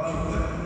Love that.